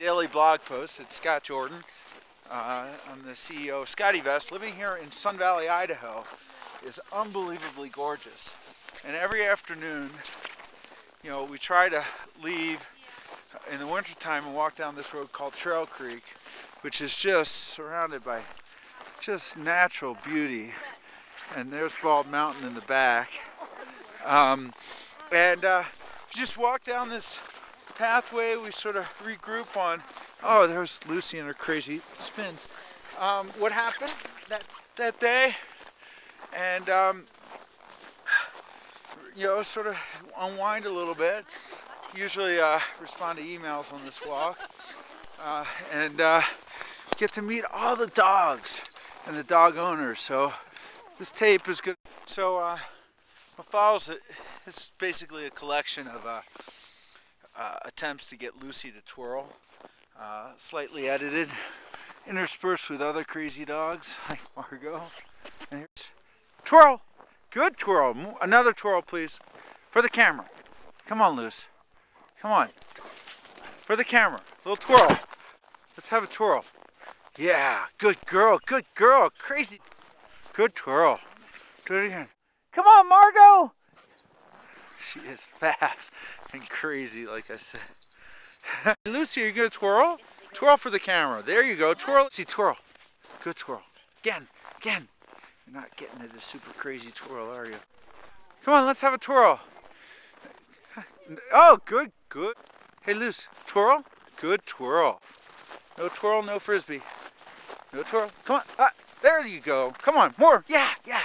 daily blog post. It's Scott Jordan. Uh, I'm the CEO of SCOTTeVEST, living here in Sun Valley, Idaho. is unbelievably gorgeous. And every afternoon, you know, we try to leave in the wintertime and walk down this road called Trail Creek, which is just surrounded by just natural beauty. And there's Bald Mountain in the back. Um, and uh, just walk down this pathway. We sort of regroup on. Oh, there's Lucy and her crazy spins. Um, what happened that that day? And um, you know, sort of unwind a little bit. Usually uh, respond to emails on this walk, uh, and uh, get to meet all the dogs and the dog owners. So this tape is good. So uh, follows it is basically a collection of uh, attempts to get Lucy to twirl, uh, slightly edited, interspersed with other crazy dogs like Margot. And here's twirl, good twirl, another twirl please, for the camera. Come on, Luce, come on, for the camera, little twirl. Let's have a twirl. Yeah, good girl, good girl, crazy, good twirl. Do it again. Come on, Margot. She is fast and crazy, like I said. Lucy, are you gonna twirl? Twirl for the camera. There you go. Twirl. See, twirl. Good twirl. Again, again. You're not getting it a super crazy twirl, are you? Come on, let's have a twirl. Oh, good, good. Hey, Luce, twirl. Good twirl. No twirl, no frisbee. No twirl. Come on. Ah, there you go. Come on, more. Yeah, yeah.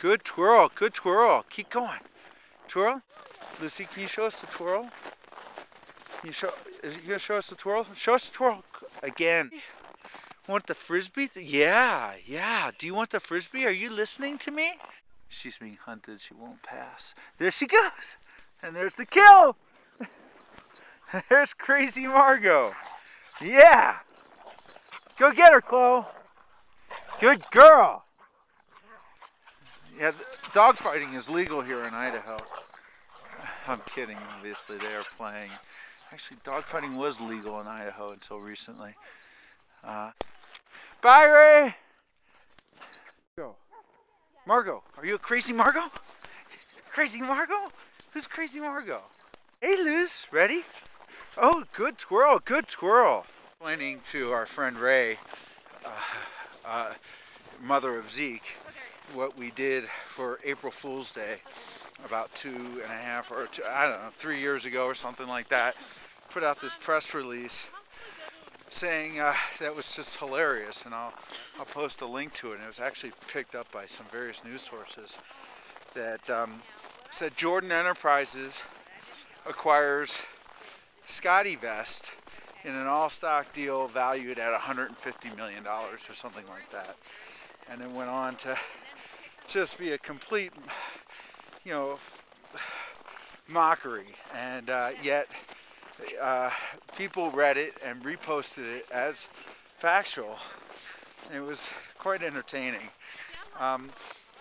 Good twirl, good twirl. Keep going. Twirl. Lucy, can you show us the twirl? Can you show, is it, you gonna show us the twirl? Show us the twirl again. Want the frisbee? Yeah, yeah. Do you want the frisbee? Are you listening to me? She's being hunted. She won't pass. There she goes. And there's the kill. there's crazy Margot. Yeah. Go get her, Chloe. Good girl. Yeah, dog fighting is legal here in Idaho. I'm kidding, obviously, they are playing. Actually, dog fighting was legal in Idaho until recently. Uh, bye, Ray! Go. Margot, are you a crazy Margot? Crazy Margot? Who's crazy Margot? Hey, Liz, ready? Oh, good twirl, good twirl. Explaining to our friend Ray, uh, uh, mother of Zeke, what we did for April Fool's Day about two and a half or two, I don't know, three years ago or something like that. Put out this press release saying uh, that was just hilarious, and I'll I'll post a link to it. And it was actually picked up by some various news sources that um, said Jordan Enterprises acquires SCOTTeVEST in an all-stock deal valued at 150 million dollars or something like that, and then went on to just be a complete, you know, mockery. And uh, yet, uh, people read it and reposted it as factual. It was quite entertaining. Um,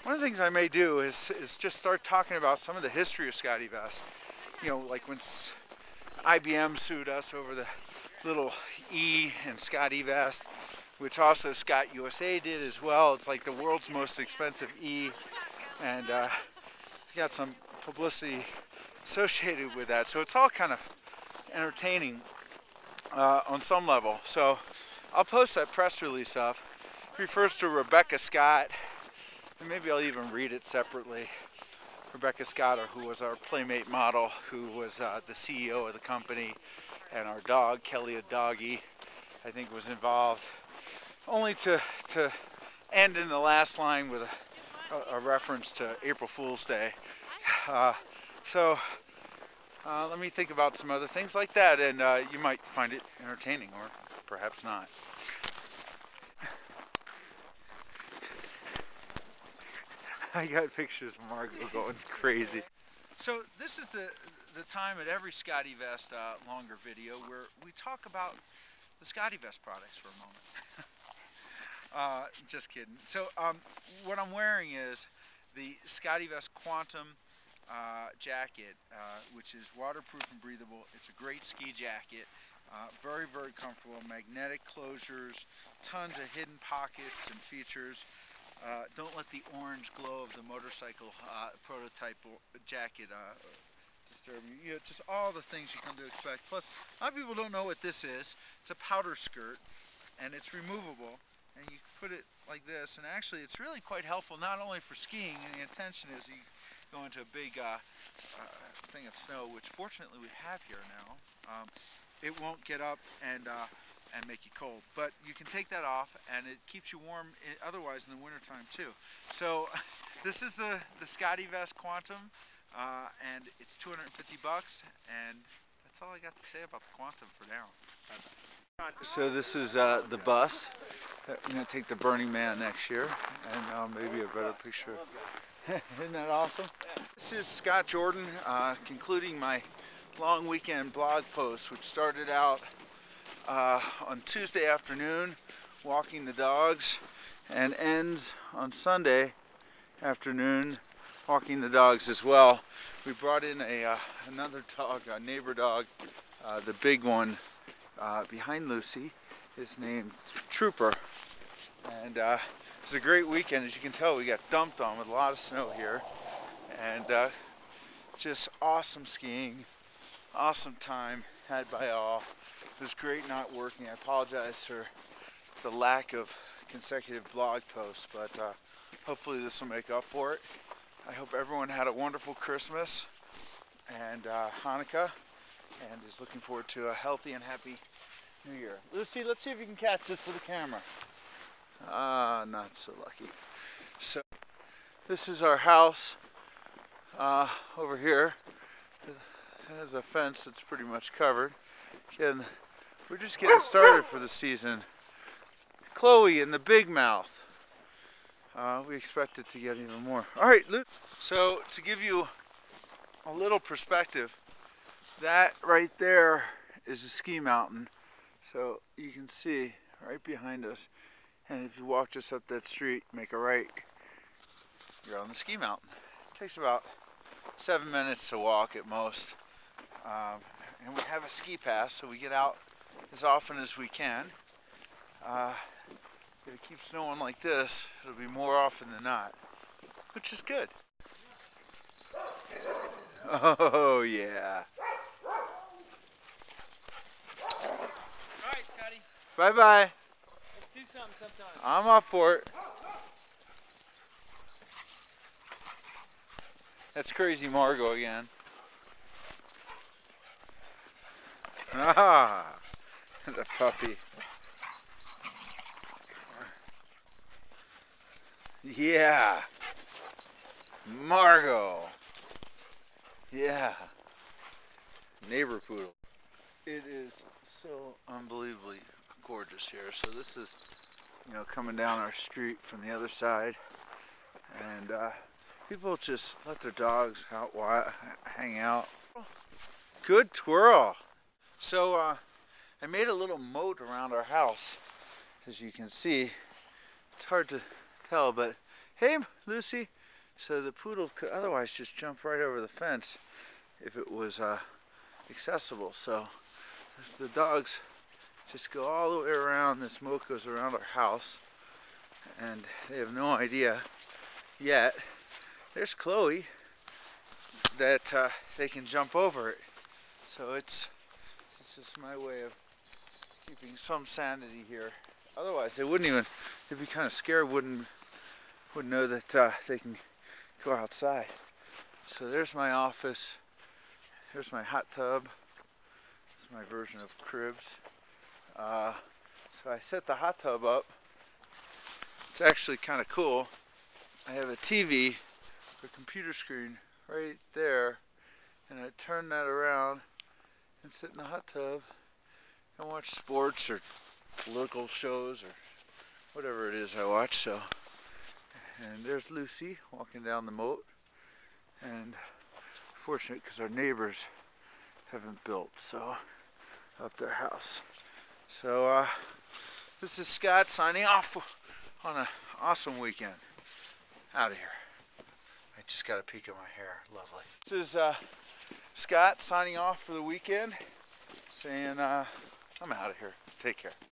one of the things I may do is, is just start talking about some of the history of SCOTTeVEST. You know, like when IBM sued us over the little E in SCOTTeVEST which also Scott USA did as well. It's like the world's most expensive E, and uh, got some publicity associated with that. So it's all kind of entertaining uh, on some level. So I'll post that press release up. It refers to Rebecca Scott, and maybe I'll even read it separately. Rebecca Scott, who was our Playmate model, who was uh, the CEO of the company, and our dog, Kelly a doggy, I think was involved only to, to end in the last line with a, a reference to April Fool's Day. Uh, so uh, let me think about some other things like that and uh, you might find it entertaining or perhaps not. I got pictures of Margot going crazy. So this is the the time at every SCOTTeVEST uh, longer video where we talk about the SCOTTeVEST products for a moment. Uh, just kidding. So um, what I'm wearing is the SCOTTeVEST Quantum uh, jacket, uh, which is waterproof and breathable. It's a great ski jacket. Uh, very, very comfortable. Magnetic closures, tons of hidden pockets and features. Uh, don't let the orange glow of the motorcycle uh, prototype jacket disturb you. you know, just all the things you come to expect. Plus, a lot of people don't know what this is. It's a powder skirt, and it's removable. And you put it like this, and actually it's really quite helpful, not only for skiing, and the intention is you go into a big uh, uh, thing of snow, which fortunately we have here now. Um, it won't get up and uh, and make you cold. But you can take that off and it keeps you warm otherwise in the wintertime too. So this is the, the SCOTTeVEST Quantum uh, and it's 250 bucks and that's all I got to say about the Quantum for now. So this is uh, the bus. I'm going to take the Burning Man next year and uh, maybe a better picture. Isn't that awesome? This is Scott Jordan uh, concluding my long weekend blog post which started out uh, on Tuesday afternoon walking the dogs and ends on Sunday afternoon walking the dogs as well. We brought in a uh, another dog, a neighbor dog, uh, the big one uh, behind Lucy. His name Trooper. And uh, it was a great weekend. As you can tell, we got dumped on with a lot of snow here. And uh, just awesome skiing, awesome time had by all. It was great not working. I apologize for the lack of consecutive blog posts, but uh, hopefully this will make up for it. I hope everyone had a wonderful Christmas and uh, Hanukkah and is looking forward to a healthy and happy New Year. Lucy, let's see if you can catch this for the camera. Ah, uh, not so lucky. So, this is our house uh, over here. It has a fence that's pretty much covered. Again, we're just getting started for the season. Chloe and the big mouth. Uh, we expect it to get even more. All right, Luke. So to give you a little perspective, that right there is a ski mountain. So you can see right behind us. And if you walk just up that street, make a right, you're on the ski mountain. It takes about seven minutes to walk at most. Um, and we have a ski pass, so we get out as often as we can. Uh, if it keeps snowing like this, it'll be more often than not, which is good. Oh, yeah. Alright, Scotty. Bye-bye. Let's do something sometime. I'm up for it. That's crazy Margot again. Ah. the puppy. Yeah. Margot. Yeah. Neighbor poodle. It is so unbelievably gorgeous here. So this is, you know, coming down our street from the other side. And uh, people just let their dogs out, hang out. Good twirl. So, uh, I made a little moat around our house. As you can see, it's hard to tell, but hey, Lucy. So the poodle could otherwise just jump right over the fence if it was uh, accessible. So the dogs just go all the way around. This moat goes around our house, and they have no idea yet. There's Chloe that uh, they can jump over it. So it's, it's just my way of keeping some sanity here. Otherwise, they wouldn't even, they'd be kind of scared, wouldn't, wouldn't know that uh, they can go outside. So there's my office. Here's my hot tub. This is my version of cribs. Uh, so I set the hot tub up. It's actually kind of cool. I have a TV, a computer screen right there, and I turn that around and sit in the hot tub and watch sports or political shows or whatever it is I watch. So, and there's Lucy walking down the moat, and fortunate because our neighbors haven't built so up their house. So uh, this is Scott signing off on an awesome weekend. Out of here. I just got a peek at my hair. Lovely. This is uh, Scott signing off for the weekend, saying. Uh, I'm out of here. Take care.